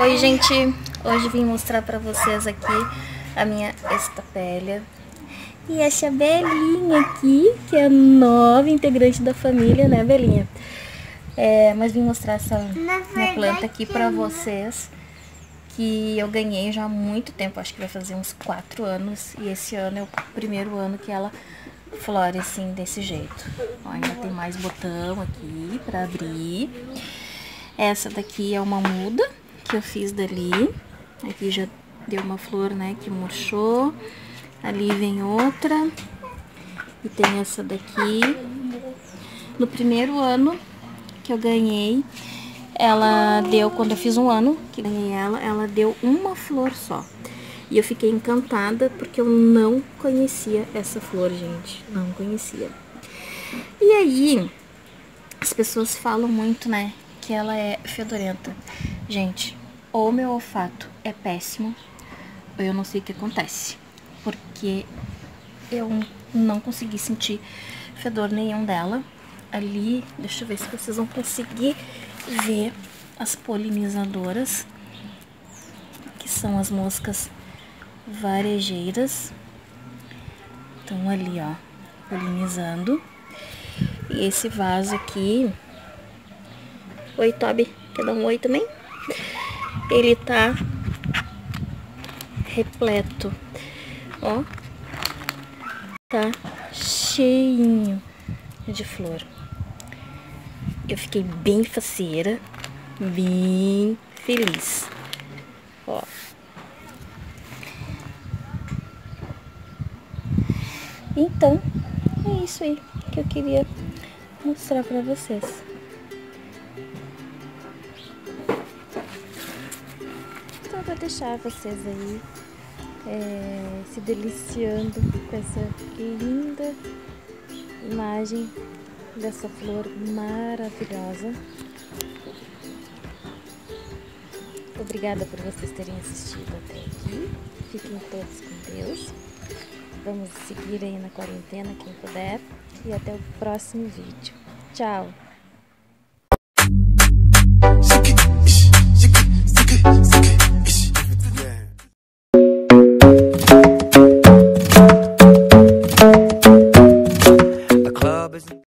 Oi, gente. Hoje vim mostrar pra vocês aqui a minha estapélia. E essa Belinha aqui, que é a nova integrante da família, né, Belinha? É, mas vim mostrar essa minha planta aqui pra vocês. Que eu ganhei já há muito tempo, acho que vai fazer uns 4 anos. E esse ano é o primeiro ano que ela flore assim, desse jeito. Ó, ainda tem mais botão aqui pra abrir. Essa daqui é uma muda que eu fiz dali. Aqui já deu uma flor, né, que murchou. Ali vem outra. E tem essa daqui. No primeiro ano que eu ganhei, ela deu, quando eu fiz um ano que ganhei ela, ela deu uma flor só. E eu fiquei encantada porque eu não conhecia essa flor, gente. Não conhecia. E aí, as pessoas falam muito, né, que ela é fedorenta. Gente, ou meu olfato é péssimo, ou eu não sei o que acontece. Porque eu não consegui sentir fedor nenhum dela. Ali, deixa eu ver se vocês vão conseguir ver as polinizadoras, que são as moscas varejeiras. Estão ali, ó, polinizando. E esse vaso aqui... Oi, Toby, quer dar um oi também? Ele tá repleto, ó, tá cheinho de flor. Eu fiquei bem faceira, bem feliz, ó. Então, é isso aí que eu queria mostrar pra vocês. eu vou deixar vocês aí é, se deliciando com essa linda imagem dessa flor maravilhosa. Obrigada por vocês terem assistido até aqui. Fiquem todos com Deus. Vamos seguir aí na quarentena quem puder. E até o próximo vídeo. Tchau!